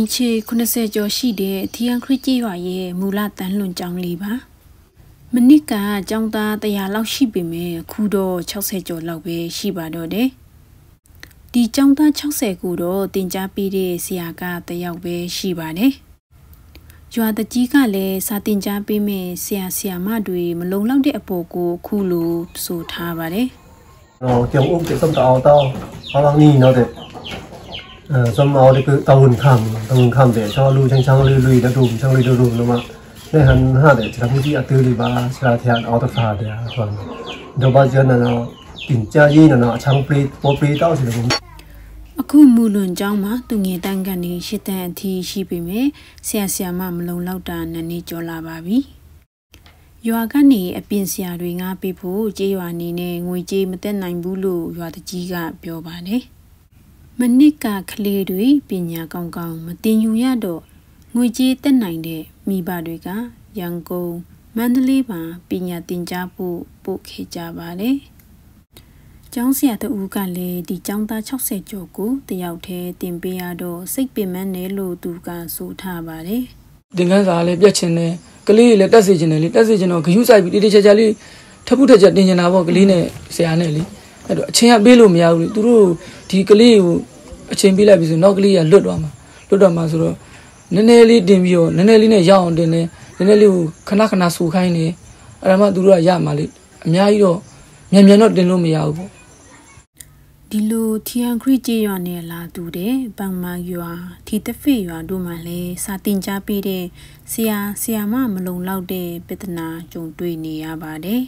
င်ချေ80ကျော်ရှိတဲ့ထီယန်ခရစ်ကြီးရွာရဲ့မူလတန်းလွန်ကျောင်းလေးပါမနစ်ကကျောင်းသား100လောက်ရှိပေမဲ့အခုတော့60ကျော်လောက်ပဲရှိပါတော့တယ်ဒီကျောင်းသား60ကိုတော့တင် जा ပေးတဲ့ဆရာကတယောက်ပဲရှိပါတယ်ရွာတကြီးကလည်းစာတင် जा ပေးမဲ့ဆရာဆရာမတွေမလုံလောက်တဲ့အပေါ်ကိုအခုလိုဆိုထားပါတယ်။တော့ကျောင်းဦးတဲ့ဆုံးတောက်တော့ဟောင်းနီနော်တဲ့ အဲဆုံးအောင်ဒီကတောင်းခံတောင်းခံတဲ့ချောလူချင်ချောင်းလေးလေးတဲ့တို့ချောင်းလေးတို့တို့လို့မှနဲ့ဟန်ဟာတဲ့ကျွန်တော်ကြီးအသေးလေးပါဆရာထရအော်တဖာတဲ့ဟောတော့ဘာကျန်တော့တင်ကြရေးနော်အချောင်းပလေးပေါ်ပလေးတောက်စီလို့အခုမူလွန်ကျောင်းမှာသူငယ်တန်းကနေရှစ်တန်းအထိရှိပေမဲ့ဆရာဆရာမမလုံလောက်တာနည်းနည်းကျော်လာပါပြီ။ရွာကနေအပြင်ဆရာတွေငါပေးဖို့ကြေးရွာနေနဲ့ငွေကြေးမတက်နိုင်ဘူးလို့ရွာတကြီးကပြောပါတယ်။ မနစ်ကကလေးတွေပညာကောင်းကောင်းမတင်ယူရတော့ငွေကြေးတက်နိုင်တဲ့မိဘတွေကရန်ကုန်မန္တလေးမှာပညာသင်ကြားဖို့ပို့ခဲ့ကြပါတယ်။ကျောင်းဆရာတဦးကလည်းဒီကျောင်းသား60ကျော်ကိုတယောက်တည်းတင်ပေးရတော့စိတ်ပင်ပန်းနေလို့သူကဆိုထားပါတယ်။သင်ခန်းစာလည်းပြတ်ချင်တယ်ကလေးတွေလည်းတက်စေချင်တယ်လေတက်စေချင်တော့ဂယုစိုက်ပြီးတိတိကျကျလေးထပ်ဖူးထက်ချက်တင်ချင်တာပေါ့ကလေးနဲ့ဆရာနဲ့လေ အဲ့တော့အချင်းကပေးလို့မရဘူးလေသူတို့ဒီကလေးကိုအချင်းပေးလိုက်ပြီဆိုနောက်ကလေးကလွတ်သွားမှာလွတ်သွားမှာဆိုတော့နည်းနည်းလေးတင်ပြီးတော့နည်းနည်းလေးနဲ့ရအောင်တင်တယ်နည်းနည်းလေးကိုခဏခဏဆူခိုင်းနေအဲ့ဒါမှသူတို့ကရမှာလေအများကြီးတော့မြန်မြန်တော့တင်လို့မရဘူးပေါ့ဒီလိုထီယန်ခရစ်ကျေးရွာနယ်လာသူတဲ့ပန်မာရွာထီတဖေရွာတို့မှာလည်းစာတင်ကြားပေးတဲ့ဆရာဆရာမမလုံလောက်တဲ့ပြဿနာကြုံတွေ့နေရပါတယ်